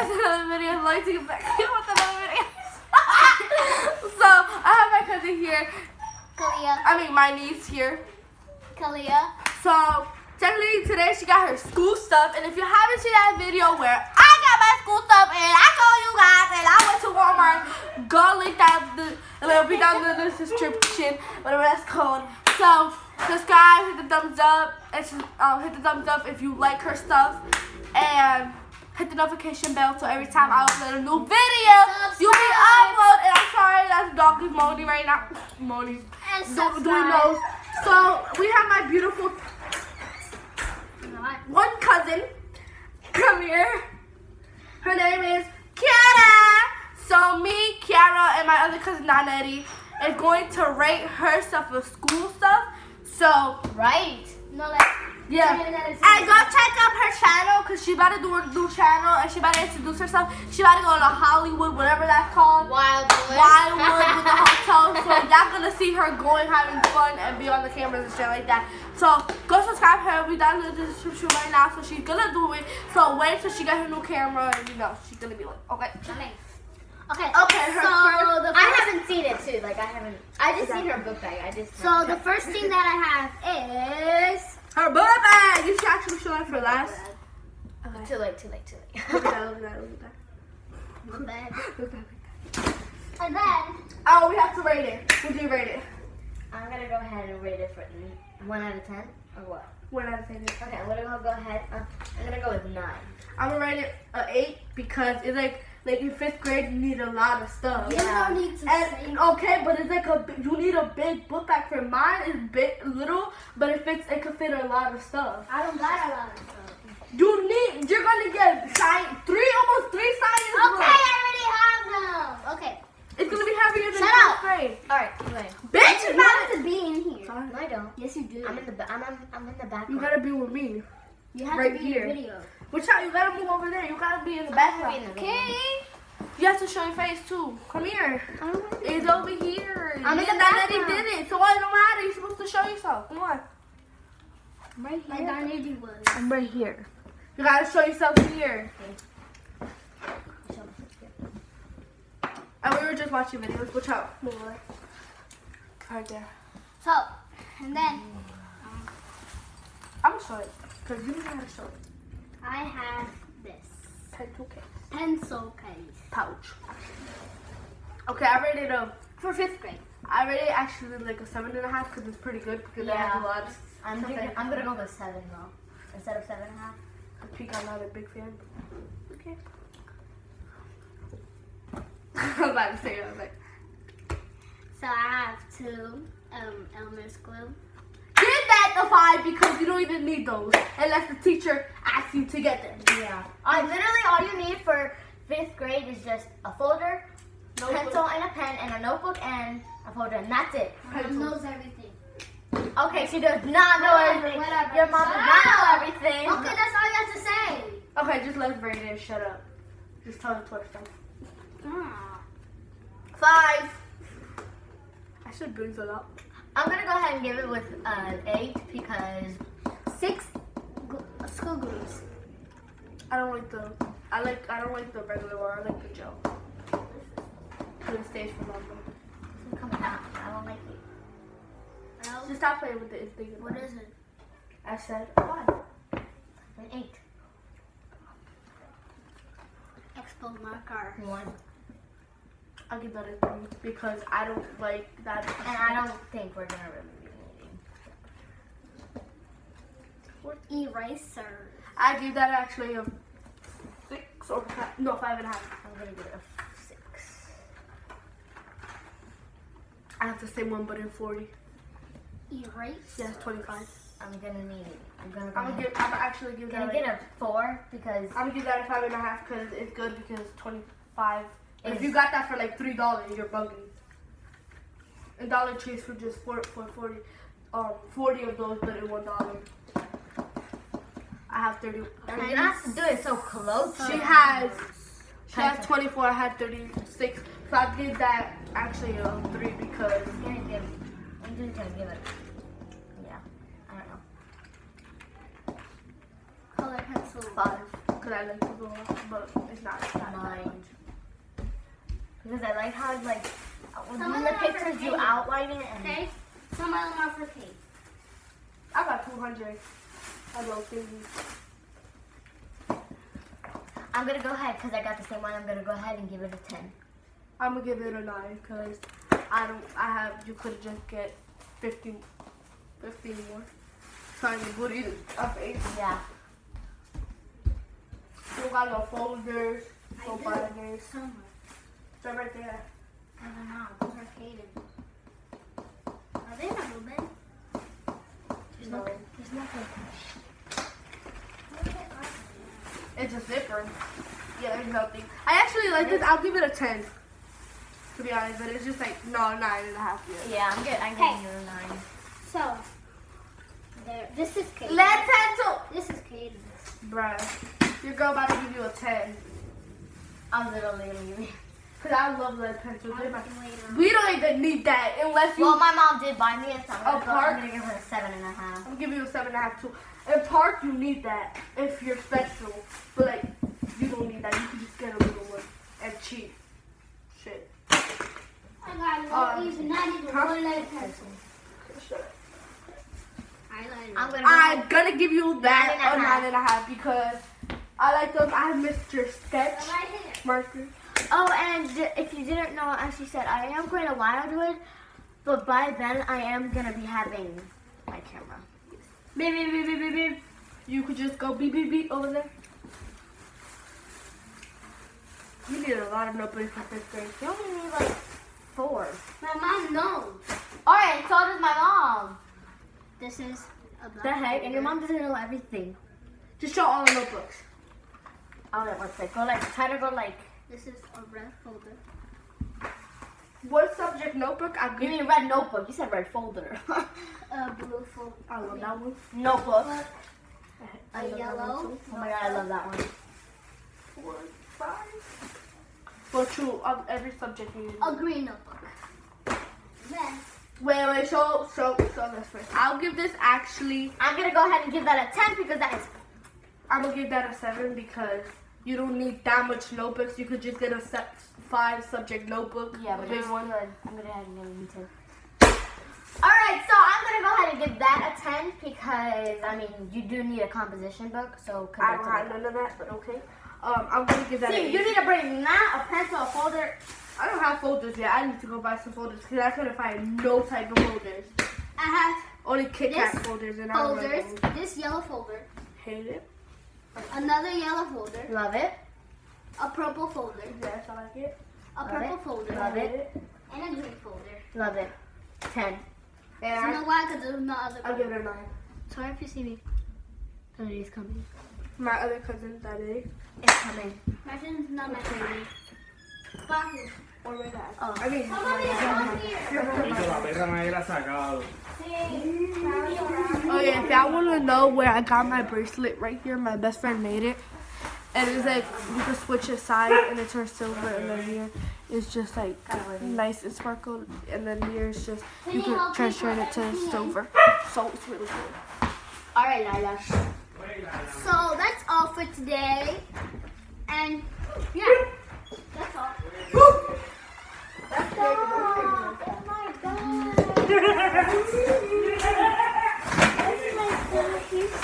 another video. I'd like to get back with another video. so I have my cousin here. Kalia. I mean my niece here. Kalia. So technically today she got her school stuff, and if you haven't seen that video where I got my school stuff and I told you guys and I went to Walmart, go link that the it'll be down in the description, whatever that's called. So subscribe, hit the thumbs up, and um, hit the thumbs up if you like her stuff, and hit the notification bell so every time I upload a new video, you'll be uploaded. And I'm sorry, that's doggy moaning right now. Moaning. Do- doing subscribe. those. So we have my beautiful one cousin. Come here. Her name is Kiara. So me, Kiara, and my other cousin Nanette is going to rate her stuff with school stuff. So Right. No, like. Yeah. Say that it's- And go check out her channel because she about to do a new channel and she about to introduce herself. She about to go to Hollywood, whatever that's called. Wildwood. Wildwood with the hotel. So y'all gonna see her going having fun and be on the cameras and shit like that. So go subscribe her. We down in the description right now. So she's gonna do it. So wait till she get her new camera and you know she's gonna be like, okay. Okay. Okay, her so first- the I haven't seen it too. Like I haven't. I just seen her book bag. I just. so the first thing that I have is Her book bag. You should actually show her for last. Okay. Too late. Too late. Too late. Look at that. Look at that. Look at that. my bag. Look at that. And then Oh, we have to rate it. Would you rate it? I'm gonna go ahead and rate it for one out of ten or what? One out of ten. Okay, I'm gonna go ahead. Uh, I'm gonna go with nine. I'm gonna rate it a eight because it's like like in fifth grade you need a lot of stuff. you don't need to say. And okay, but it's like a you need a big book bag for mine is big little, but it fits it could fit a lot of stuff. I don't got a lot of stuff. You need you're gonna get science three almost three science Okay, books. I already have them. Okay. It's gonna be heavier than Shut fifth up. grade. All right. Anyway, Bitch, You it's not. have to be in here. no, I don't. Yes, you do. I'm in the. ba- I'm. I'm, I'm in the back. You gotta be with me. You have right to be here. in the video. Which out you gotta move over there. You gotta be in the background. in. Okay. You have to show your face too. Come here. It's over here. I'm in You the that lady background. did it, so it don't matter. You're supposed to show yourself. Come on. I'm right My dynasty was. I'm right here. You gotta show yourself here. And we were just watching videos. Watch out. Away. Right there. So, and then I'm gonna show it. Because you know how to show it. I have this Pencil case. pencil case Pouch. Okay, I rated a. for fifth grade. I rated actually like a seven and a half because it's pretty good because I have a lot of I'm gonna. I'm gonna go with seven though, instead of seven and a half. Peak, I'm not a big fan. Okay. I was about to say it. I was like, So I have two um Elmer's glue. give that the five because you don't even need those unless the teacher asks you to get them. Yeah. I literally all you need for fifth grade is just a folder, pencil and a pen, and a notebook and a folder, and that's it. Mom Pencil. knows everything. Okay, she does not know Whatever, everything. whatever. Your mom does Shut not know everything. Okay, that's all you have to say. Okay, just let Brayden shut up. Just tell him to stuff. Ah. Five. I should bring it up. I'm gonna go ahead and give it with uh, an eight because Six school glues. I don't like the. I like. I don't like the regular one. I like the gel. Cause it stays for longer. it's coming out. I don't like it. Well, Just stop playing with it. It's big. what is it? I said five. An eight. Expo marker. One. I'll give that a three because I don't like that. And I don't think we're gonna really be. Eraser. I give that actually a six or five, no five and a half. I'm gonna give it a six. I have the same one but in forty. Erase. Yes, twenty-five. I'm gonna need it. I'm gonna. Go I'm gonna ahead. give. I'm gonna actually give Can that. I a- get a four because I'm gonna give that a five and a half because it's good because twenty-five. If you got that for like three dollars, you're bugging. And Dollar Tree's for just four for forty, um, forty of those, but in one dollar. I have thirty. you don't have to do it so close. She has. She has twenty-four. I had thirty-six. So I give that actually a three because I'm gonna give. I'm just gonna give it. Yeah. I don't know. Color pencil. five. Because I like to go but it's not. It's not Nine. Because I like how like when Some the them are for pictures you outline it and Okay? Some of them are for Kate. I got 200. I go thingy. I'm gonna go ahead because I got the same one. I'm gonna go ahead and give it a ten. I'm gonna give it a nine because I don't. I have. You could just get 15, 15 more. Trying to put it up eight. Yeah. Still got your folders, no I do. binders. Somewhere. They're right there. I don't know. Those are Kaden. Are they blue bin? There's nothing. There's nothing. It's a zipper. Yeah, there's nothing. I actually like this. I'll give it a 10. To be honest, but it's just like, no, nine and a half yet. Yeah, I'm good. I'm Hey. giving you a nine. So, there. This is Kaden. Let's pencil. This is Kaden. Bruh, your girl about to give you a 10. I'm literally leaving. Because I love lead pencils. My- We don't even need that unless you. Well, my mom did buy me a so I'm gonna, Park? I'm gonna give her a seven and a half. I'm giving you a seven and a half too. In park, you need that if you're special, but like you don't need that. You can just get a little one and cheap. Shit. I got no Um, even not even huh? one lead pencil. Shut up. Eyeliner. I'm gonna. I'm gonna give you that Nine a a nine and a half because I like them. I have Mr. Sketch Right here. marker. Oh, and if you didn't know, as she said, I am going to Wildwood, but by then I am gonna be having my camera. Beep beep beep beep beep. You could just go beep beep beep over there. You need a lot of notebooks for fifth grade. You only need like four. My mom knows. All right, so does my mom. This is a black The heck, and your mom doesn't know everything. Just show all the notebooks. Oh, that one sec. Go like, try to go like. This is a red folder. What subject notebook? I You mean red notebook? You said red folder. A blue folder. I love that one. notebook. A love that one yellow. Oh my god, I love that one. Four, five. Well, true. Of every subject you need. A green notebook. Then Wait, wait. Show, show, show this first. I'll give this actually. I'm gonna go ahead and give that a ten because that is. I'm gonna give that a seven because you don't need that much notebooks. You could just get a set five subject notebook. Yeah, but it's one. I'm gonna go ahead and give it a ten. Alright, so I'm gonna go ahead and give that a 10 because, I mean, you do need a composition book, so I don't have none of that, but okay. Um, I'm gonna give that. See, you need to bring that, a pencil, a folder. I don't have folders yet. I need to go buy some folders because I couldn't find no type of folders. I have Only Kit Kat folders, and I don't folders. This yellow folder. Hate it. Another yellow folder. Love it. A purple folder. Yes, I like it. A Love purple it. folder. Love it. And a green folder. Love it. 10. You know why? Because there's no other. I, I'll give it a nine. Sorry if you see me. Somebody's coming. My other cousin, that is. It's coming. My it's not my favorite. But Or my dad. Oh. I mean, somebody my dad. come here. Esa la perra nadie la ha sacado. Yeah, if y'all want to know where I got my bracelet right here, my best friend made it. And it's like, you can switch it side and it turns silver and then here it's just like nice and sparkled. And then here it's just, you can transfer it to silver. So it's really cool. Alright, Lila. So that's all for today. And yeah, that's all. Oh my god. Is my. Por favor.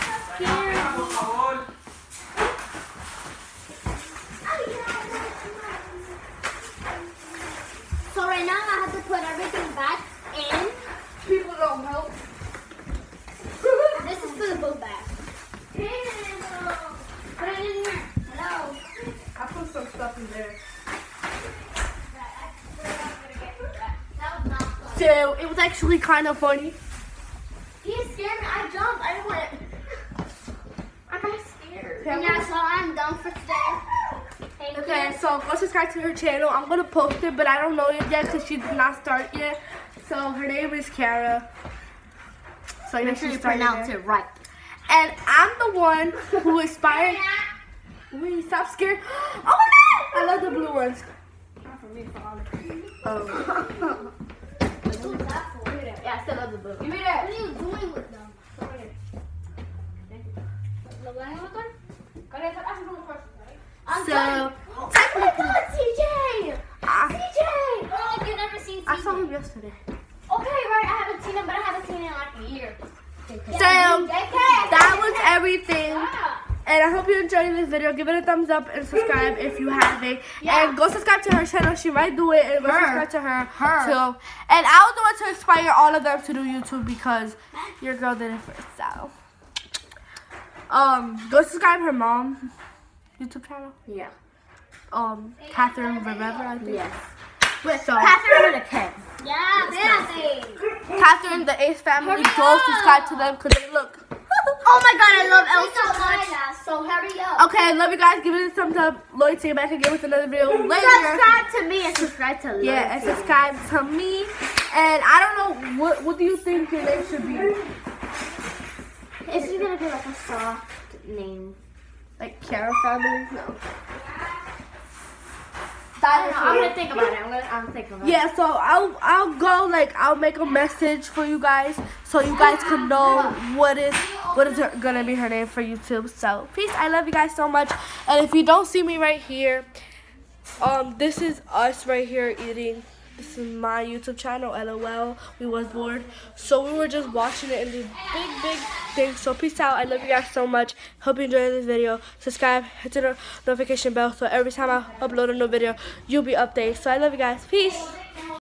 So right now I have to put everything back in. People don't help. This is for the book bag. Put it in here. Hello. I put some stuff in there. That was not fun. So it was actually kind of funny. He scared me. I jumped. I went. I'm of scared. And yeah, so I'm done for today. Thank Okay, you. so go subscribe to her channel. I'm gonna post it, but I don't know it yet because she did not start yet. So her name is Kara. So Make sure you pronounce it right. And I'm the one who inspired. Wait, stop scared. Oh my god! I love the blue ones. Not for me, for Oliver. Oh. What's that for? Yeah, I still love the book. Give me that. What are you doing with them? So, oh my god, CJ! I, CJ! Oh, you never seen CJ. I saw him yesterday. Okay, right, you enjoyed this video. Give it a thumbs up and subscribe if you haven't. Yeah. And go subscribe to her channel. She might do it. And go Her. subscribe to her, Her. too. And I was the one to inspire all of them to do YouTube because your girl did it first. So, um, go subscribe her mom YouTube channel. Yeah. Um, Catherine Rivera, I think. Yes. Wait, so Catherine with a K. Yeah, Nancy. Catherine, the Ace family, go subscribe to them because they look. Oh my god, I love Elle so much. Elsa, so hurry up. Okay, love you guys. Give it a thumbs up. Lloyd, see you back again with another video later. Subscribe to me and subscribe to Yeah, and subscribe to me. And I don't know what what do you think your name should be? It's gonna be like a soft name. Like Kara family? No. Know, I'm gonna think about it. I'm gonna. I'm thinking about it. Yeah, so I'll I'll go like I'll make a message for you guys so you guys can know what is what is gonna be her name for YouTube. So peace. I love you guys so much. And if you don't see me right here, um, this is us right here eating. This is my YouTube channel, LOL. We was bored, so we were just watching it in this big, big thing. So peace out. I love you guys so much. Hope you enjoyed this video. Subscribe, hit the notification bell, so every time I upload a new video, you'll be updated. So I love you guys. Peace.